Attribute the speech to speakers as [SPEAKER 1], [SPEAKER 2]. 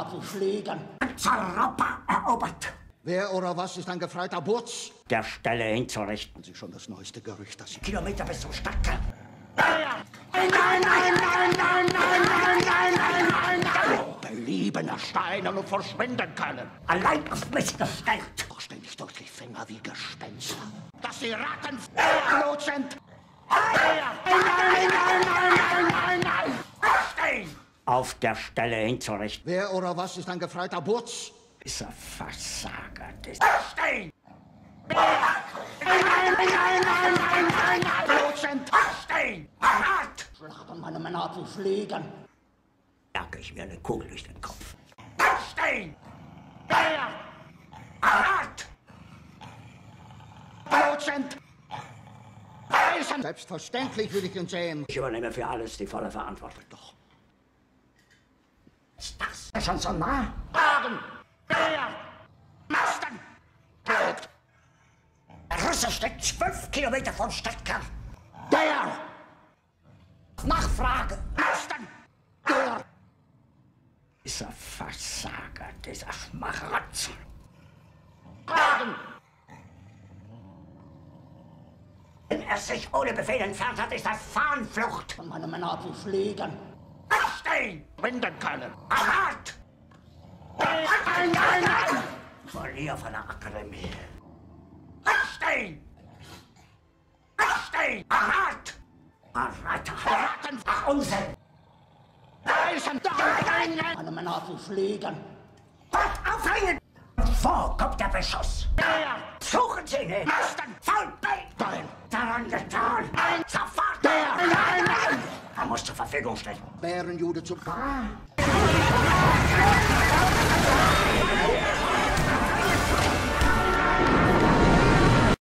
[SPEAKER 1] Adel fliegen.
[SPEAKER 2] Europa erobert.
[SPEAKER 3] Wer oder was ist ein gefreiter Burz?
[SPEAKER 2] Der Stelle hinzurichten.
[SPEAKER 3] Haben Sie schon das neueste Gerücht, das
[SPEAKER 2] Kilometer bis zum Stadtkern.
[SPEAKER 1] Nein, nein, nein, nein, nein, nein, nein, nein, nein, nein, nein.
[SPEAKER 3] Und verschwinden können.
[SPEAKER 2] Allein auf mich gestellt.
[SPEAKER 3] Doch ständig durch die Finger wie Gespenster.
[SPEAKER 1] Dass die Ratten Blut sind. Nein, nein, nein, nein, nein, nein, nein. Stehen!
[SPEAKER 2] Auf der Stelle hinzurichten.
[SPEAKER 3] Wer oder was ist ein gefreiter Burz?
[SPEAKER 2] Dieser Versager des...
[SPEAKER 1] Stehen! Nein, nein, nein, nein, nein, nein, nein. Sind. Stehen! Hart!
[SPEAKER 3] Schlachten meine Männer ab wie Fliegen.
[SPEAKER 2] Jage ich mir eine Kugel durch den Kopf.
[SPEAKER 1] Stehen! Wer? Hart! Blut sind. Eisen!
[SPEAKER 3] Selbstverständlich will ich ihn sehen.
[SPEAKER 2] Ich übernehme für alles die volle Verantwortung.
[SPEAKER 3] Doch.
[SPEAKER 2] Das schon so nah?
[SPEAKER 1] Wagen! Wer? Masten! Blut!
[SPEAKER 2] Der Russe steckt zwölf Kilometer vom Stadtkern.
[SPEAKER 1] Der!
[SPEAKER 2] Nachfrage.
[SPEAKER 1] Masten! Der!
[SPEAKER 2] Dieser Versager, dieser Schmarotzer.
[SPEAKER 1] Wagen!
[SPEAKER 2] Wenn er sich ohne Befehl entfernt hat, ist das Fahnenflucht.
[SPEAKER 3] Und meine Männer ab wie Fliegen.
[SPEAKER 1] Stehen! Winden können.
[SPEAKER 2] Hart!
[SPEAKER 1] Nein, nein, nein!
[SPEAKER 2] Verlier von der Akademie.
[SPEAKER 1] Stehen! Stehen!
[SPEAKER 2] Hart! Reiter!
[SPEAKER 1] Ratten!
[SPEAKER 2] Ach, Unsinn!
[SPEAKER 1] Eisen! Nein, nein!
[SPEAKER 3] Meine Männer ab wie Fliegen.
[SPEAKER 2] Halt aufhängen! Wo kommt der Beschuss?
[SPEAKER 1] Der!
[SPEAKER 2] Suchen Sie ihn!
[SPEAKER 1] Masten!
[SPEAKER 2] Vollbein!
[SPEAKER 1] Nein!
[SPEAKER 2] Daran getan! Muss zur Verfügung stehen.
[SPEAKER 3] Bärenjude zum
[SPEAKER 2] Ah.